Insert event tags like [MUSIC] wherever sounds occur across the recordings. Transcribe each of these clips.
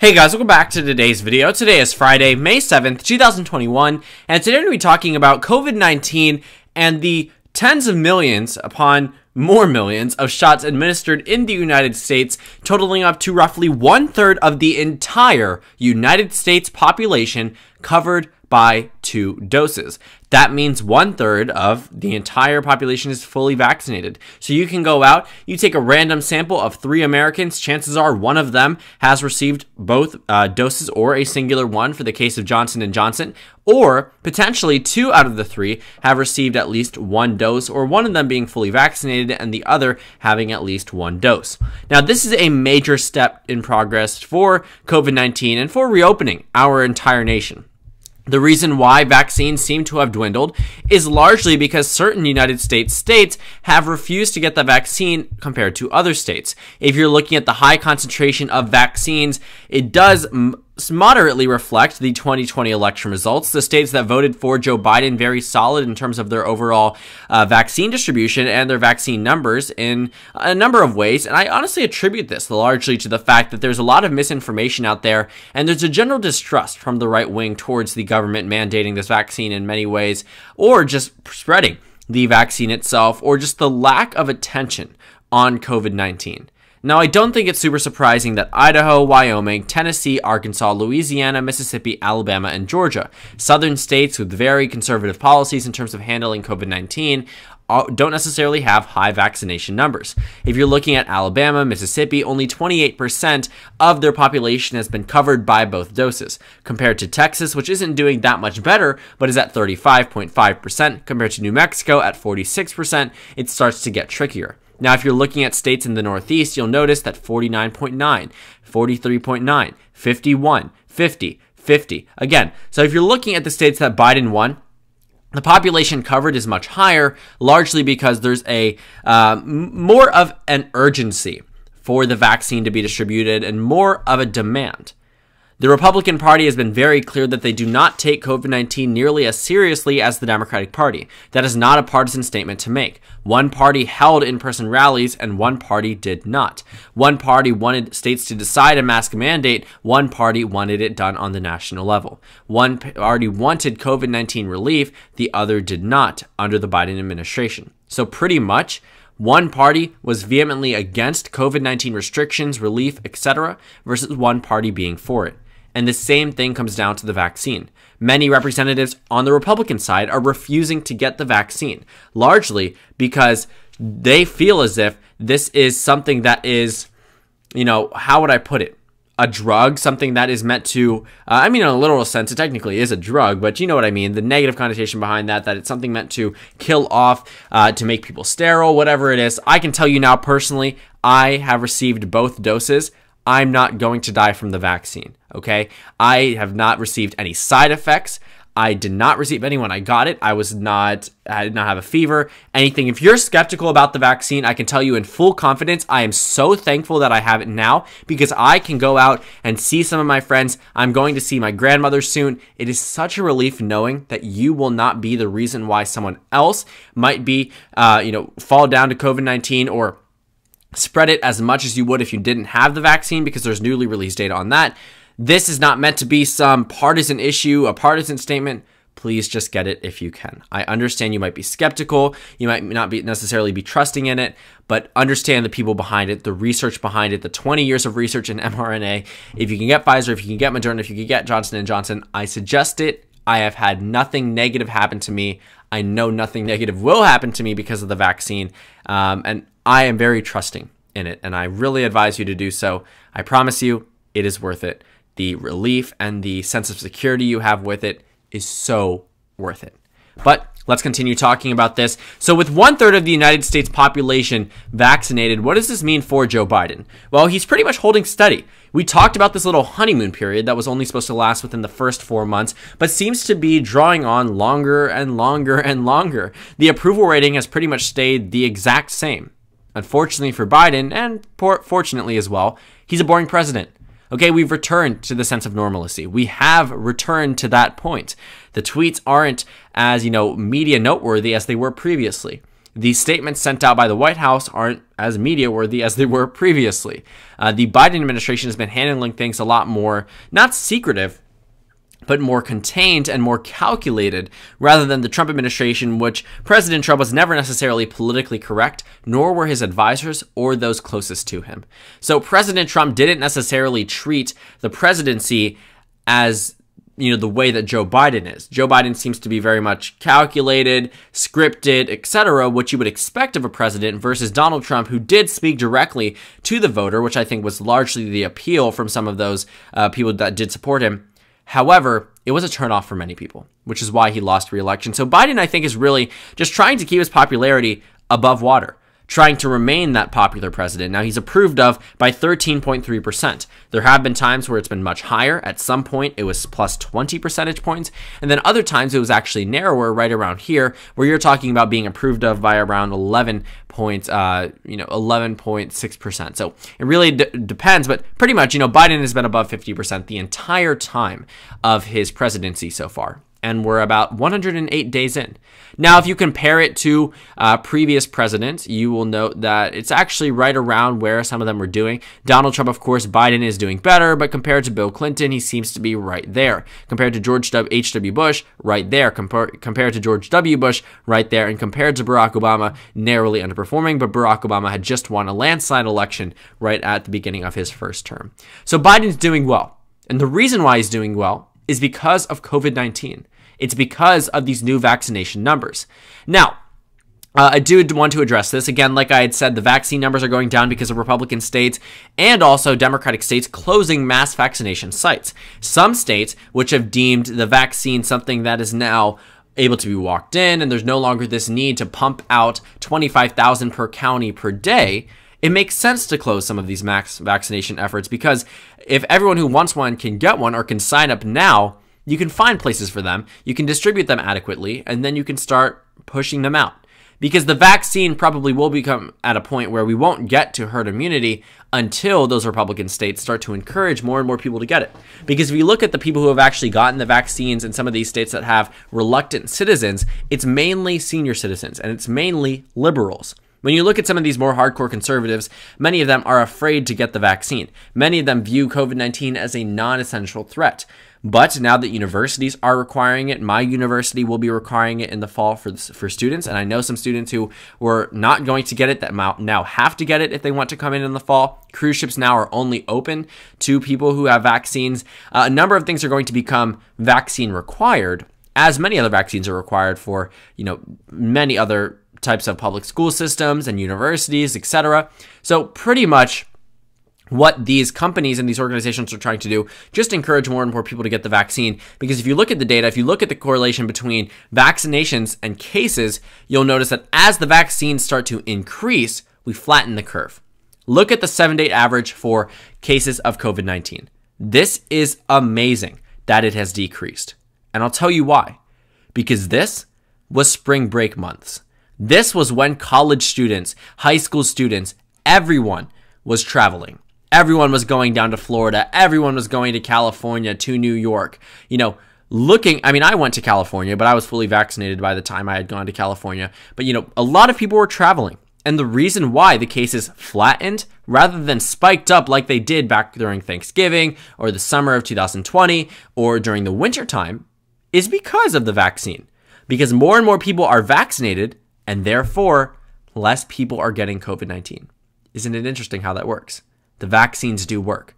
Hey guys, welcome back to today's video. Today is Friday, May 7th, 2021, and today we're going to be talking about COVID-19 and the tens of millions upon more millions of shots administered in the United States, totaling up to roughly one third of the entire United States population covered by two doses. That means one third of the entire population is fully vaccinated. So you can go out, you take a random sample of three Americans, chances are one of them has received both uh, doses or a singular one for the case of Johnson and Johnson, or potentially two out of the three have received at least one dose, or one of them being fully vaccinated and the other having at least one dose. Now, this is a major step in progress for COVID 19 and for reopening our entire nation. The reason why vaccines seem to have dwindled is largely because certain United States states have refused to get the vaccine compared to other states. If you're looking at the high concentration of vaccines, it does moderately reflect the 2020 election results. The states that voted for Joe Biden very solid in terms of their overall uh, vaccine distribution and their vaccine numbers in a number of ways. And I honestly attribute this largely to the fact that there's a lot of misinformation out there and there's a general distrust from the right wing towards the government mandating this vaccine in many ways or just spreading the vaccine itself or just the lack of attention on COVID 19. Now, I don't think it's super surprising that Idaho, Wyoming, Tennessee, Arkansas, Louisiana, Mississippi, Alabama, and Georgia, southern states with very conservative policies in terms of handling COVID 19, uh, don't necessarily have high vaccination numbers. If you're looking at Alabama, Mississippi, only 28% of their population has been covered by both doses, compared to Texas, which isn't doing that much better, but is at 35.5%, compared to New Mexico at 46%. It starts to get trickier. Now, if you're looking at states in the Northeast, you'll notice that 49.9, 43.9, 51, 50, 50. Again, so if you're looking at the states that Biden won, the population covered is much higher, largely because there's a uh, more of an urgency for the vaccine to be distributed and more of a demand. The Republican Party has been very clear that they do not take COVID 19 nearly as seriously as the Democratic Party. That is not a partisan statement to make. One party held in person rallies and one party did not. One party wanted states to decide a mask mandate, one party wanted it done on the national level. One party wanted COVID 19 relief, the other did not under the Biden administration. So, pretty much, one party was vehemently against COVID 19 restrictions, relief, etc., versus one party being for it. And the same thing comes down to the vaccine. Many representatives on the Republican side are refusing to get the vaccine, largely because they feel as if this is something that is, you know, how would I put it? A drug, something that is meant to, uh, I mean, in a literal sense, it technically is a drug, but you know what I mean. The negative connotation behind that, that it's something meant to kill off, uh, to make people sterile, whatever it is. I can tell you now personally, I have received both doses. I'm not going to die from the vaccine. Okay. I have not received any side effects. I did not receive any when I got it. I was not, I did not have a fever, anything. If you're skeptical about the vaccine, I can tell you in full confidence, I am so thankful that I have it now because I can go out and see some of my friends. I'm going to see my grandmother soon. It is such a relief knowing that you will not be the reason why someone else might be, uh, you know, fall down to COVID 19 or spread it as much as you would if you didn't have the vaccine because there's newly released data on that. This is not meant to be some partisan issue, a partisan statement. Please just get it if you can. I understand you might be skeptical, you might not be necessarily be trusting in it, but understand the people behind it, the research behind it, the 20 years of research in [LAUGHS] mRNA. If you can get Pfizer, if you can get Moderna, if you can get Johnson and Johnson, I suggest it. I have had nothing negative happen to me. I know nothing negative will happen to me because of the vaccine. Um, and I am very trusting in it, and I really advise you to do so. I promise you, it is worth it. The relief and the sense of security you have with it is so worth it. But let's continue talking about this. So, with one third of the United States population vaccinated, what does this mean for Joe Biden? Well, he's pretty much holding steady. We talked about this little honeymoon period that was only supposed to last within the first four months, but seems to be drawing on longer and longer and longer. The approval rating has pretty much stayed the exact same. Unfortunately for Biden, and fortunately as well, he's a boring president. Okay, we've returned to the sense of normalcy. We have returned to that point. The tweets aren't as, you know, media noteworthy as they were previously. the statements sent out by the White House aren't as media worthy as they were previously. Uh, the Biden administration has been handling things a lot more, not secretive, but more contained and more calculated rather than the Trump administration, which President Trump was never necessarily politically correct, nor were his advisors or those closest to him. So President Trump didn't necessarily treat the presidency as you know the way that Joe Biden is. Joe Biden seems to be very much calculated, scripted, etc., what you would expect of a president versus Donald Trump who did speak directly to the voter, which I think was largely the appeal from some of those uh, people that did support him. However, it was a turnoff for many people, which is why he lost re-election. So Biden I think is really just trying to keep his popularity above water trying to remain that popular president. Now, he's approved of by 13.3%. There have been times where it's been much higher. At some point, it was plus 20 percentage points. And then other times, it was actually narrower, right around here, where you're talking about being approved of by around 11 points, uh, you know, 11.6%. So it really depends, but pretty much, you know, Biden has been above 50% the entire time of his presidency so far and we're about 108 days in. Now, if you compare it to uh, previous presidents, you will note that it's actually right around where some of them were doing. Donald Trump, of course, Biden is doing better, but compared to Bill Clinton, he seems to be right there. Compared to George H.W. Bush, right there. Compar- compared to George W. Bush, right there. And compared to Barack Obama, narrowly underperforming, but Barack Obama had just won a landslide election right at the beginning of his first term. So Biden's doing well. And the reason why he's doing well is because of COVID 19. It's because of these new vaccination numbers. Now, uh, I do want to address this. Again, like I had said, the vaccine numbers are going down because of Republican states and also Democratic states closing mass vaccination sites. Some states, which have deemed the vaccine something that is now able to be walked in and there's no longer this need to pump out 25,000 per county per day, it makes sense to close some of these max vaccination efforts because if everyone who wants one can get one or can sign up now, you can find places for them, you can distribute them adequately, and then you can start pushing them out. Because the vaccine probably will become at a point where we won't get to herd immunity until those Republican states start to encourage more and more people to get it. Because if you look at the people who have actually gotten the vaccines in some of these states that have reluctant citizens, it's mainly senior citizens and it's mainly liberals. When you look at some of these more hardcore conservatives, many of them are afraid to get the vaccine. Many of them view COVID 19 as a non essential threat. But now that universities are requiring it, my university will be requiring it in the fall for for students, and I know some students who were not going to get it that now have to get it if they want to come in in the fall. Cruise ships now are only open to people who have vaccines. Uh, a number of things are going to become vaccine required, as many other vaccines are required for you know many other types of public school systems and universities, etc. So pretty much what these companies and these organizations are trying to do just encourage more and more people to get the vaccine. Because if you look at the data if you look at the correlation between vaccinations and cases you'll notice that as the vaccines start to increase we flatten the curve. Look at the 7 day average for cases of covid-19 this is amazing that it has decreased. And i'll tell you why. Because this was spring break months this was when college students, high school students, everyone was traveling. Everyone was going down to Florida. Everyone was going to California, to New York. You know, looking, I mean, I went to California, but I was fully vaccinated by the time I had gone to California. But, you know, a lot of people were traveling. And the reason why the cases flattened rather than spiked up like they did back during Thanksgiving or the summer of 2020 or during the winter time is because of the vaccine. Because more and more people are vaccinated, and therefore less people are getting COVID 19. Isn't it interesting how that works? The vaccines do work.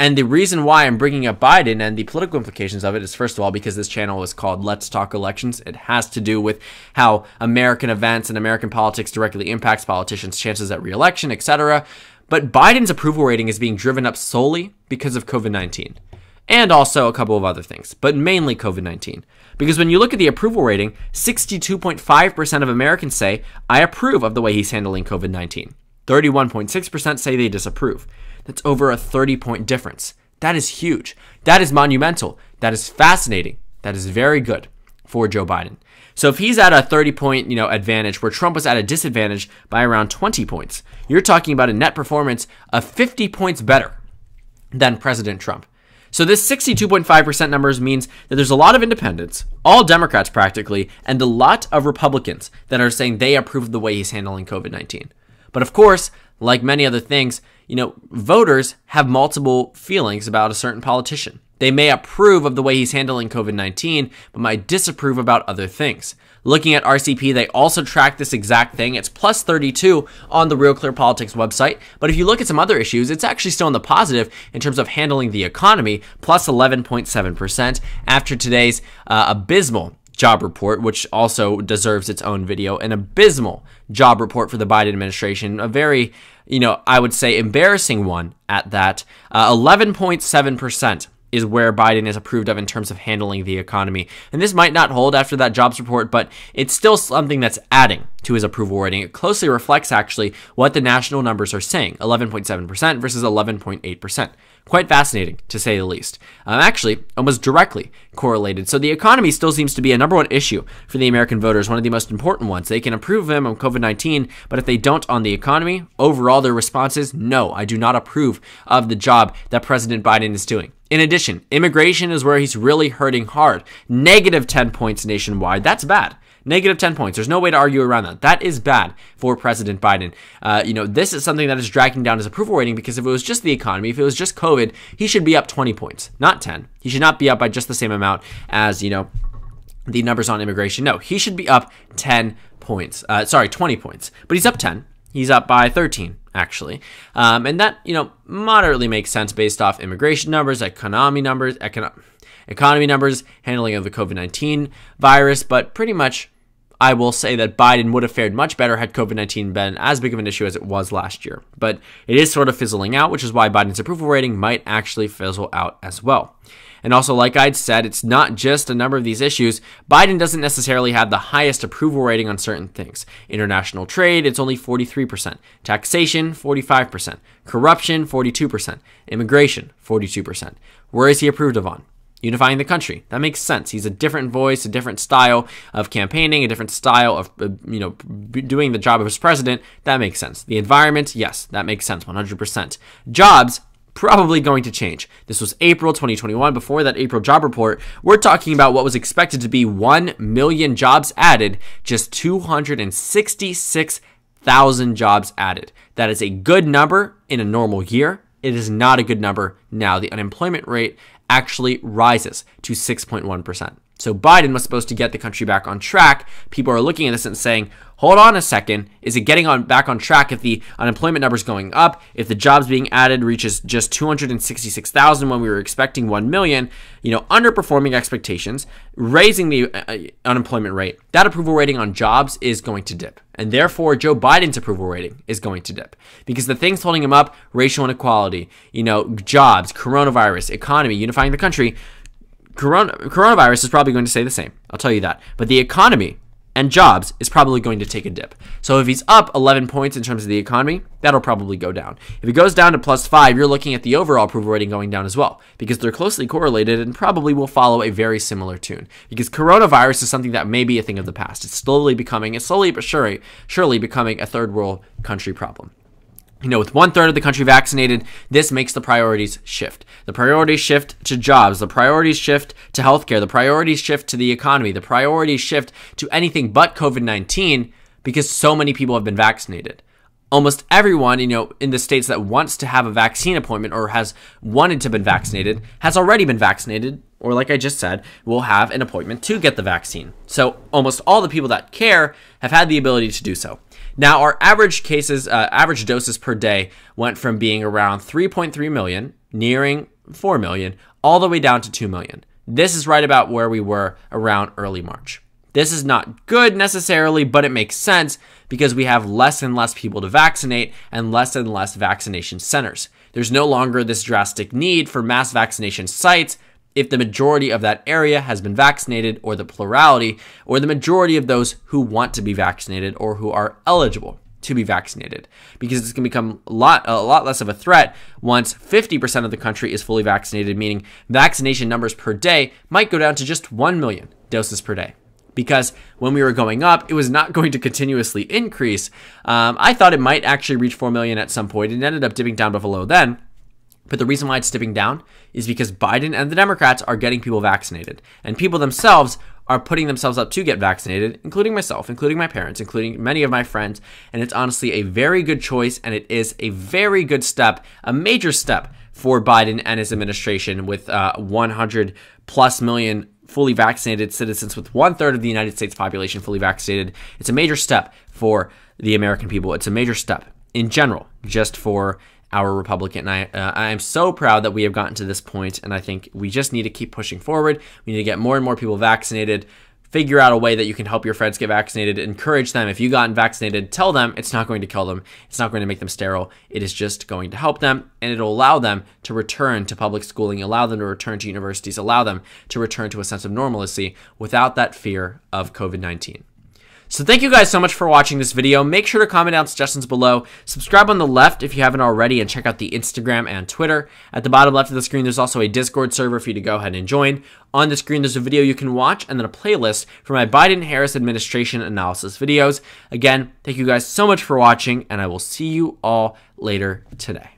And the reason why I'm bringing up Biden and the political implications of it is, first of all, because this channel is called Let's Talk Elections. It has to do with how American events and American politics directly impacts politicians' chances at reelection, etc. But Biden's approval rating is being driven up solely because of COVID 19 and also a couple of other things, but mainly COVID 19. Because when you look at the approval rating, 62.5% of Americans say, I approve of the way he's handling COVID 19. 31.6% say they disapprove. That's over a 30 point difference. That is huge. That is monumental. That is fascinating. That is very good for Joe Biden. So if he's at a 30 point, you know, advantage where Trump was at a disadvantage by around 20 points, you're talking about a net performance of 50 points better than President Trump. So this 62.5% numbers means that there's a lot of independents, all Democrats practically, and a lot of Republicans that are saying they approve of the way he's handling COVID-19. But of course, like many other things, you know, voters have multiple feelings about a certain politician. They may approve of the way he's handling COVID 19, but might disapprove about other things. Looking at RCP, they also track this exact thing. It's plus 32 on the Real Clear Politics website. But if you look at some other issues, it's actually still in the positive in terms of handling the economy, plus 11.7% after today's uh, abysmal job report, which also deserves its own video, an abysmal job report for the Biden administration, a very, you know, I would say embarrassing one at that. Uh, 11.7% is where Biden is approved of in terms of handling the economy. And this might not hold after that jobs report, but it's still something that's adding to his approval rating. It closely reflects actually what the national numbers are saying 11.7% versus 11.8%. Quite fascinating, to say the least. Um, actually, almost directly correlated. So the economy still seems to be a number one issue for the American voters, one of the most important ones. They can approve him on COVID 19, but if they don't on the economy, overall their response is no, I do not approve of the job that President Biden is doing. In addition, immigration is where he's really hurting hard. Negative 10 points nationwide. That's bad. Negative 10 points. There's no way to argue around that. That is bad for President Biden. Uh, you know, this is something that is dragging down his approval rating because if it was just the economy, if it was just COVID, he should be up 20 points, not 10. He should not be up by just the same amount as, you know, the numbers on immigration. No, he should be up 10 points. Uh, sorry, 20 points. But he's up 10. He's up by 13 actually. Um, and that, you know, moderately makes sense based off immigration numbers, economy numbers, econo- economy numbers, handling of the COVID 19 virus, but pretty much I will say that Biden would have fared much better had COVID 19 been as big of an issue as it was last year. But it is sort of fizzling out, which is why Biden's approval rating might actually fizzle out as well. And also, like I'd said, it's not just a number of these issues. Biden doesn't necessarily have the highest approval rating on certain things. International trade, it's only 43%. Taxation, 45%. Corruption, 42%. Immigration, 42%. Where is he approved of on? Unifying the country. That makes sense. He's a different voice, a different style of campaigning, a different style of uh, you know doing the job of his president. That makes sense. The environment, yes, that makes sense 100%. Jobs probably going to change. This was April 2021. Before that April job report, we're talking about what was expected to be 1 million jobs added, just 266,000 jobs added. That is a good number in a normal year. It is not a good number now. The unemployment rate actually rises to 6.1%. So Biden was supposed to get the country back on track. People are looking at this and saying, hold on a second. Is it getting on back on track if the unemployment numbers going up, if the jobs being added reaches just 266,000 when we were expecting 1 million, you know, underperforming expectations, raising the uh, uh, unemployment rate, that approval rating on jobs is going to dip. And therefore, Joe Biden's approval rating is going to dip because the things holding him up, racial inequality, you know, jobs, coronavirus, economy, unifying the country, corona, coronavirus is probably going to stay the same. I'll tell you that. But the economy and jobs is probably going to take a dip. So if he's up 11 points in terms of the economy, that'll probably go down. If it goes down to plus five, you're looking at the overall approval rating going down as well because they're closely correlated and probably will follow a very similar tune. Because coronavirus is something that may be a thing of the past. It's slowly becoming, it's slowly but surely, surely becoming a third world country problem. You know, with one third of the country vaccinated, this makes the priorities shift. The priorities shift to jobs, the priorities shift to healthcare, the priorities shift to the economy, the priorities shift to anything but COVID 19 because so many people have been vaccinated. Almost everyone, you know, in the states that wants to have a vaccine appointment or has wanted to been vaccinated has already been vaccinated, or like I just said, will have an appointment to get the vaccine. So almost all the people that care have had the ability to do so. Now, our average cases, uh, average doses per day went from being around 3.3 million, nearing 4 million, all the way down to 2 million. This is right about where we were around early March. This is not good necessarily, but it makes sense because we have less and less people to vaccinate and less and less vaccination centers. There's no longer this drastic need for mass vaccination sites if the majority of that area has been vaccinated, or the plurality, or the majority of those who want to be vaccinated or who are eligible to be vaccinated. Because it's going to become a lot a lot less of a threat once 50% of the country is fully vaccinated meaning vaccination numbers per day might go down to just 1 million doses per day. Because when we were going up it was not [LAUGHS] going to continuously increase. Um, i thought it might actually reach 4 million at some point. It ended up dipping down below then But the reason why it's dipping down is because Biden and the Democrats are getting people vaccinated, and people themselves are putting themselves up to get vaccinated, including myself, including my parents, including many of my friends. And it's honestly a very good choice, and it is a very good step, a major step for Biden and his administration with uh, 100 plus million fully vaccinated citizens, with one third of the United States population fully vaccinated. It's a major step for the American people. It's a major step in general, just for our Republican. And I, uh, I am so proud that we have gotten to this point, and I think we just need to keep pushing forward. We need to get more and more people vaccinated. Figure out a way that you can help your friends get vaccinated. Encourage them. If you gotten vaccinated, tell them it's not going to kill them. It's not going to make them sterile. It is just going to help them, and it'll allow them to return to public schooling, allow them to return to universities, allow them to return to a sense of normalcy without that fear of COVID 19. So thank you guys so much for watching this video. Make sure to comment down suggestions below. Subscribe on the left if you haven't already and check out the Instagram and Twitter. At the bottom left of the screen, there's also a Discord server for you to go ahead and join. On the screen, there's a video you can watch and then a playlist for my Biden-Harris administration analysis videos. Again, thank you guys so much for watching and I will see you all later today.